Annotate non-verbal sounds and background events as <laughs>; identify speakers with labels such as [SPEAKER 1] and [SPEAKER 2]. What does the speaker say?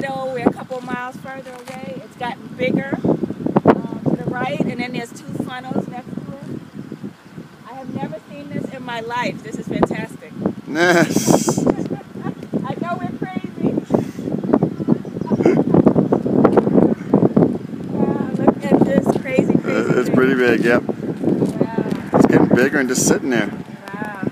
[SPEAKER 1] tornado. We're a couple miles further away. It's gotten bigger um, to the right, and then there's two funnels next to it. I have never seen this in my life. This is fantastic.
[SPEAKER 2] Nice. <laughs>
[SPEAKER 1] I know we're crazy. <laughs> look at this crazy, crazy. It's pretty
[SPEAKER 2] big, yep. Wow. It's getting bigger and just sitting there.
[SPEAKER 1] Wow.